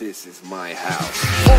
This is my house.